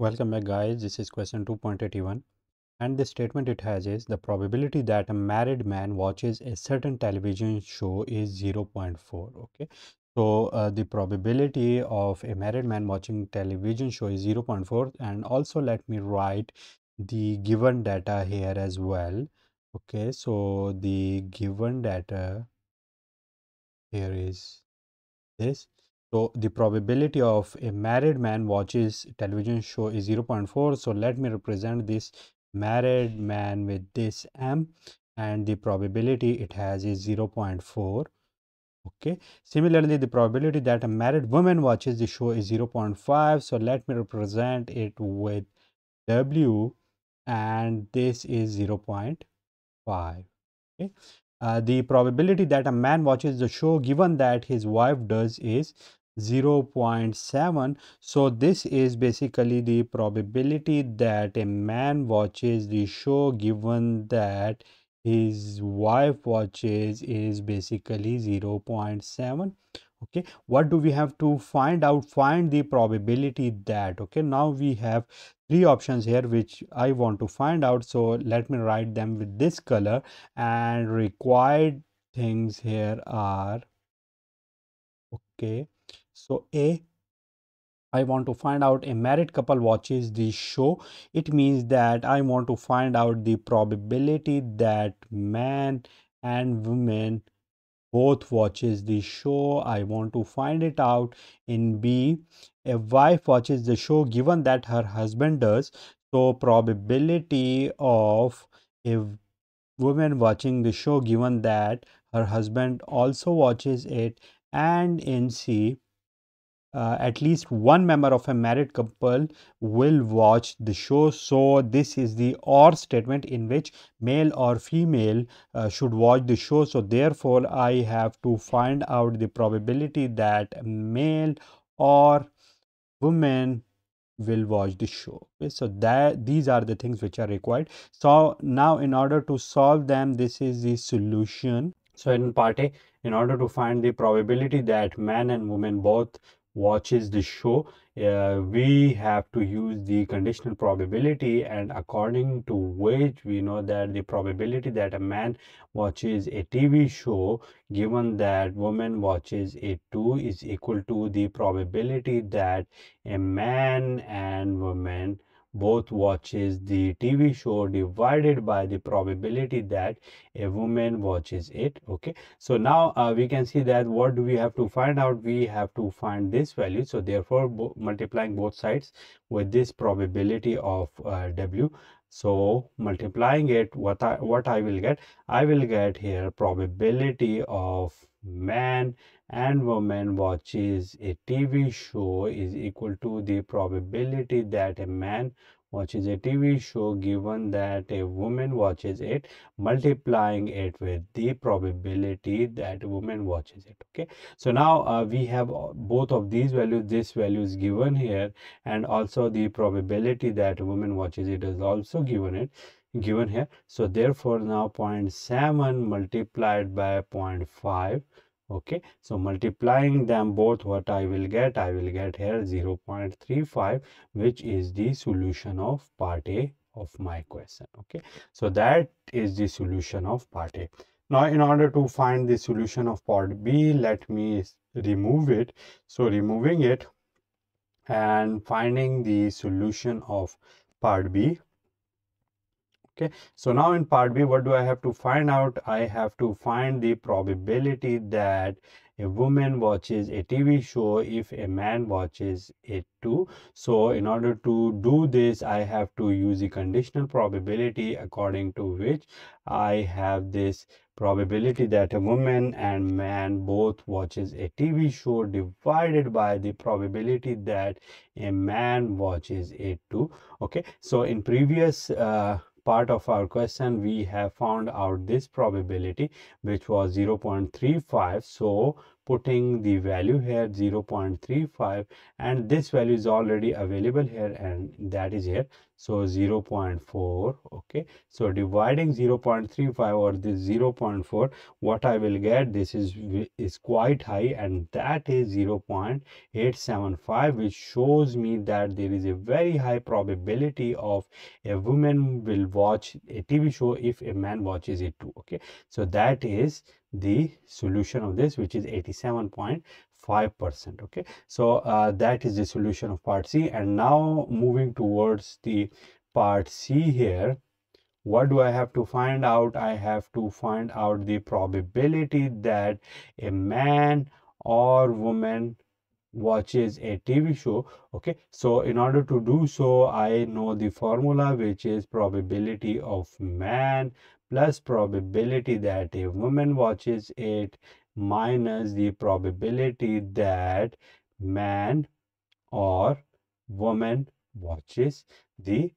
Welcome back guys, this is question 2.81 and the statement it has is the probability that a married man watches a certain television show is 0.4 okay. So uh, the probability of a married man watching television show is 0.4 and also let me write the given data here as well. Okay. So the given data here is this so the probability of a married man watches television show is 0.4. So let me represent this married man with this M and the probability it has is 0.4. Okay. Similarly, the probability that a married woman watches the show is 0.5. So let me represent it with W and this is 0.5. Okay. Uh, the probability that a man watches the show given that his wife does is 0.7 so this is basically the probability that a man watches the show given that his wife watches is basically 0.7 okay what do we have to find out? Find the probability that okay now we have three options here which i want to find out. So let me write them with this color and required things here are okay so A, I want to find out a married couple watches the show. It means that I want to find out the probability that man and woman both watches the show. I want to find it out in B. A wife watches the show given that her husband does. So probability of a woman watching the show given that her husband also watches it and in C uh, at least one member of a married couple will watch the show. So this is the or statement in which male or female uh, should watch the show. So therefore, I have to find out the probability that male or woman will watch the show okay so that these are the things which are required so now in order to solve them this is the solution so in part a in order to find the probability that man and woman both watches the show uh, we have to use the conditional probability. And according to which we know that the probability that a man watches a tv show given that woman watches it too is equal to the probability that a man and woman both watches the TV show divided by the probability that a woman watches it okay? So now uh, we can see that what do we have to find out? We have to find this value. So therefore multiplying both sides with this probability of uh, w. So multiplying it what i what i will get? I will get here probability of man and woman watches a TV show is equal to the probability that a man watches a TV show given that a woman watches it multiplying it with the probability that a woman watches it okay? So now uh, we have both of these values this value is given here and also the probability that a woman watches it is also given it given here. So therefore now 0.7 multiplied by 0.5 okay? So multiplying them both what i will get? I will get here 0 0.35 which is the solution of part a of my question okay? So that is the solution of part a. Now in order to find the solution of part b let me remove it. So removing it and finding the solution of part b okay so now in part b what do i have to find out? I have to find the probability that a woman watches a tv show if a man watches it too. So in order to do this i have to use the conditional probability according to which i have this probability that a woman and man both watches a tv show divided by the probability that a man watches it too. Okay so in previous uh, part of our question we have found out this probability which was 0.35 so putting the value here 0.35 and this value is already available here and that is here. So 0 0.4 okay. So dividing 0 0.35 or this 0 0.4 what i will get this is is quite high and that is 0 0.875 which shows me that there is a very high probability of a woman will watch a tv show if a man watches it too okay. So that is the solution of this which is 87.5 percent okay? So uh, that is the solution of part c. And now moving towards the part c here what do i have to find out? I have to find out the probability that a man or woman watches a tv show okay? So in order to do so i know the formula which is probability of man plus probability that a woman watches it minus the probability that man or woman watches the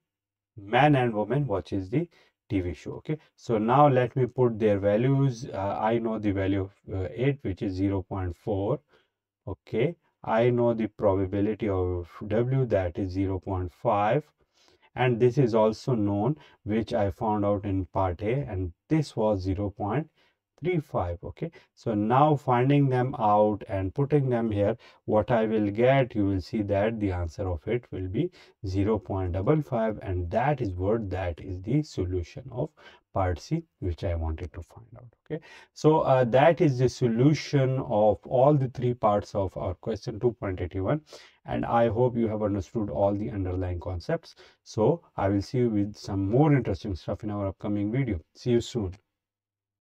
man and woman watches the TV show okay? So now let me put their values. Uh, I know the value of uh, 8 which is 0 0.4 okay? I know the probability of W that is 0 0.5 and this is also known which I found out in part A and this was 0 0.35 okay? So now finding them out and putting them here what I will get you will see that the answer of it will be 0 0.55 and that is what that is the solution of part C which I wanted to find out okay? So uh, that is the solution of all the three parts of our question 2.81 and I hope you have understood all the underlying concepts. So I will see you with some more interesting stuff in our upcoming video. See you soon